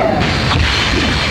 Come on.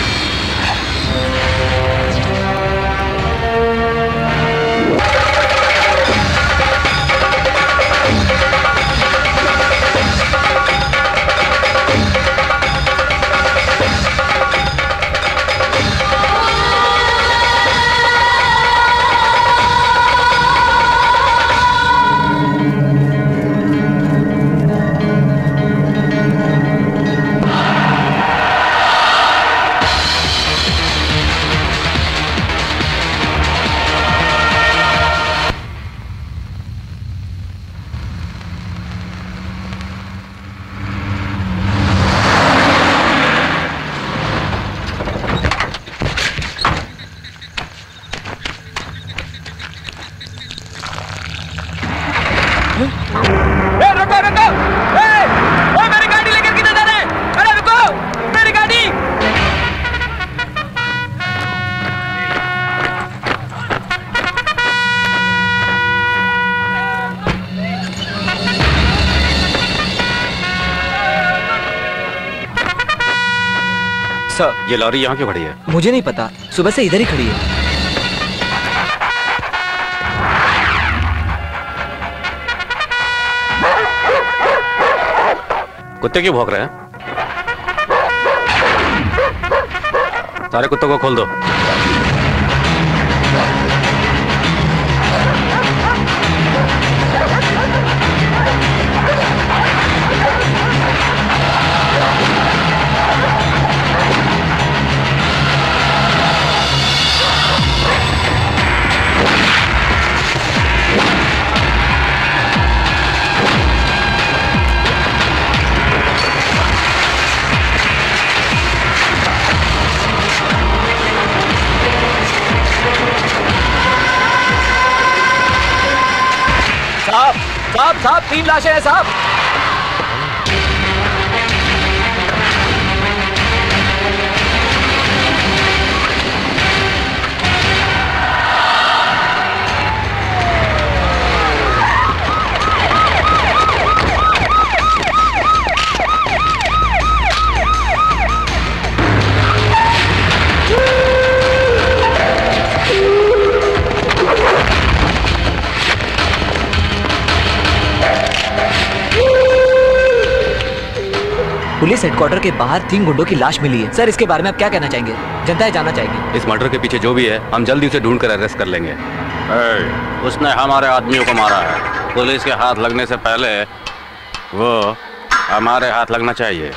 ए, रुको रुको। ए, ओ मेरी गाड़ी लेकर किधर जा रहे हैं? अरे रुको मेरी गाड़ी। सर ये लॉरी यहाँ क्यों खड़ी है? मुझे नहीं पता। सुबह से इधर ही खड़ी है। कुत्ते क्यों भौंक रहे हैं? सारे कुत्तों को खोल दो। साहब साहब तीन लाशें हैं साहब। पुलिस हेडक्वार्टर के बाहर तीन गुंडों की लाश मिली है। सर इसके बारे में आप क्या कहना चाहेंगे? जनता ये जानना चाहेगी। इस मर्डर के पीछे जो भी है हम जल्दी उसे ढूंढ कर अरेस्ट कर लेंगे। ए, उसने हमारे आदमियों को मारा है। पुलिस के हाथ लगने से पहले वो हमारे हाथ लगना चाहिए।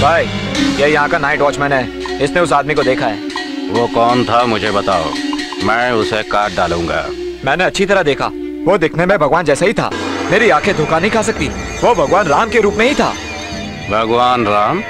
भाई ये यहाँ का नाइट वॉचमैन है। इसने उस आदमी को देखा है। वो कौन था मुझे बताओ। मैं उसे काट डालूँगा। मैंने अच्छी तरह देखा। वो दिखने में भगवान जैसा ही था। मेरी आँखें धोखा नहीं खा सकती। वो भगवान राम के रूप में ही था। भगवान राम?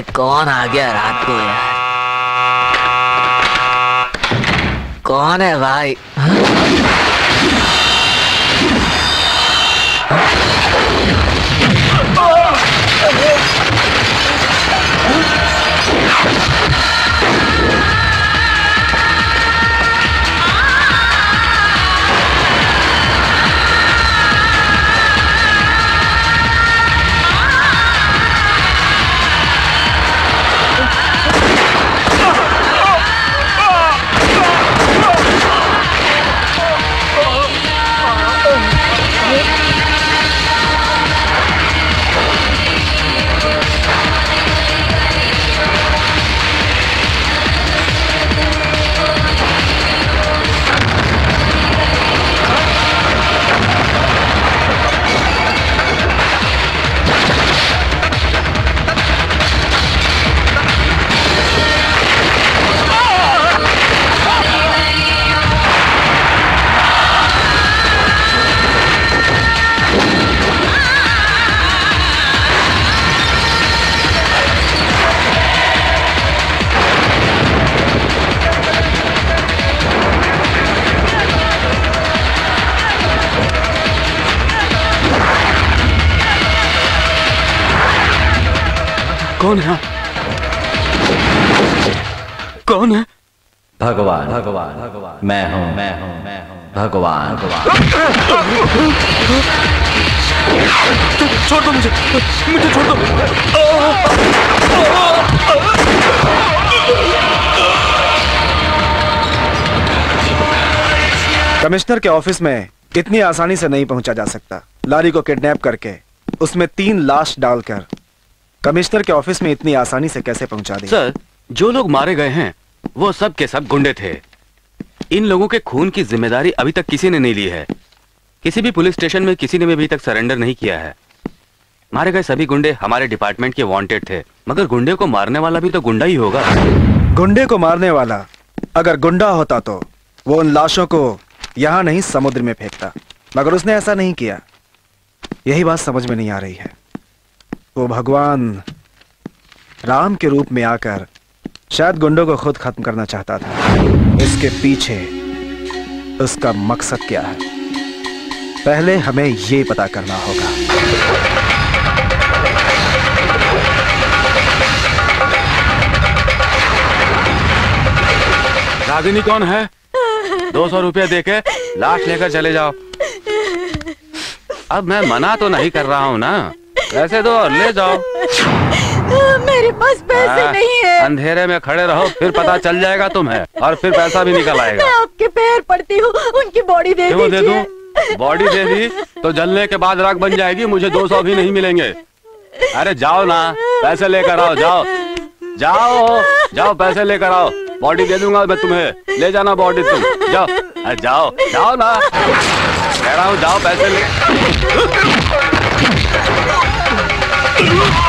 अरे कौन आ गया रात को यार? कौन है भाई? कौन है? कौन है? भगवान भगवान भगवान मैं हूँ मैं हूँ मैं हूँ भगवान। भगवान छोड़ दो मुझे मुझे छोड़ दो। कमिश्नर के ऑफ़िस में इतनी आसानी से नहीं पहुँचा जा सकता। लारी को किडनैप करके उसमें तीन लाश डालकर कमिश्नर के ऑफ़िस में इतनी आसानी से कैसे पहुँचा दी? सर जो लोग मारे गए हैं वो सब के सब गुंडे थे। इन लोगों के खून की ज़िम्मेदारी अभी तक किसी ने नहीं ली है। किसी भी पुलिस स्टेशन में किसी ने भी अभी तक सरेंडर नहीं किया है। मारे गए सभी गुंडे हमारे डिपार्टमेंट के वांटेड थे मगर गुंडे को मारने वाला भी तो गुंडा ही होगा। गुंडे को मारने वाला अगर गुंडा होता तो वो उन लाशों को यहाँ नहीं समुद्र में फेंकता। मगर उसने ऐसा नहीं किया। यही बात समझ में नहीं आ रही है। वो भगवान राम के रूप में आकर शायद गुंडों को खुद खत्म करना चाहता था। इसके पीछे उसका मकसद क्या है? पहले हमें ये पता करना होगा। रागिनी कौन है? दो सौ रुपया दे के लाश लेकर चले जाओ। अब मैं मना तो नहीं कर रहा हूँ ना। पैसे दो और ले जाओ। मेरे पास पैसे हाँ, नहीं है। अंधेरे में खड़े रहो फिर पता चल जाएगा तुम्हें और फिर पैसा भी निकल आएगा। मैं आपके पैर पड़ती हूँ उनकी बॉडी दे क्यों दे दूँ? बॉडी दे दी तो जलने के बाद राख बन जाएगी मुझे दो सौ भी नहीं मिलेंगे। अरे जाओ ना पैसे लेकर आओ जाओ। जाओ जाओ पैसे लेकर आओ। बॉडी दे दूँगा मैं तुम्हें। ले जाना बॉडी तुम। जाओ। अरे जाओ जाओ ना। कह रहा हूँ जाओ पैसे ले। हाय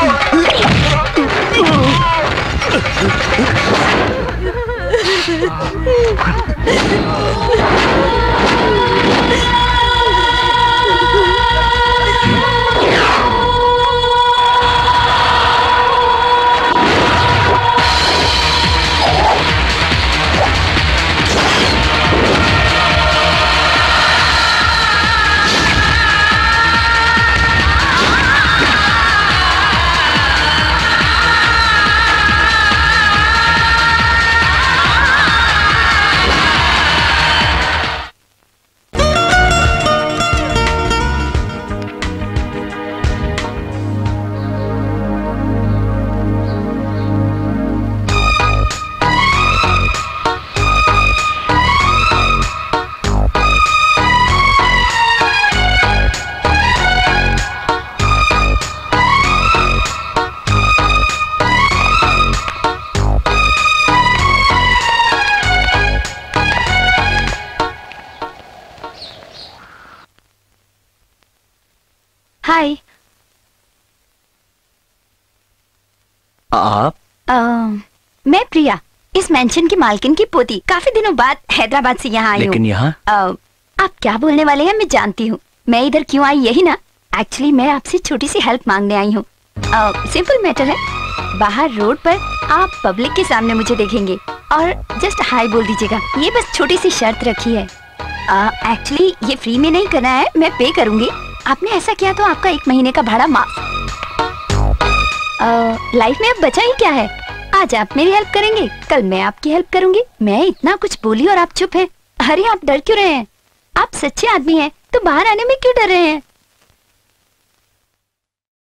आप? अ, मैं प्रिया इस मेंशन की मालकिन की पोती। काफ़ी दिनों बाद हैदराबाद से यहाँ आई हूँ। लेकिन यहाँ? आप क्या बोलने वाले हैं मैं जानती हूँ। मैं इधर क्यों आई यही ना। एक्चुअली मैं आपसे छोटी सी हेल्प मांगने आई हूँ। सिंपल मैटर है। बाहर रोड पर आप पब्लिक के सामने मुझे देखेंगे। और जस्ट हाय बोल दीजिएगा। ये बस छोटी सी शर्त रखी है। एक्चुअली ये फ्री में नहीं करना है मैं पे करूँगी। आपने ऐसा किया तो आपका एक महीने का भाड़ा माफ़। लाइफ में अब बचा ही क्या है? आज आप मेरी हेल्प करेंगे, कल मैं आपकी हेल्प करूँगी। मैं इतना कुछ बोली और आप चुप है। अरे, आप डर क्यों रहे हैं? आप सच्चे आदमी हैं तो बाहर आने में क्यों डर रहे हैं?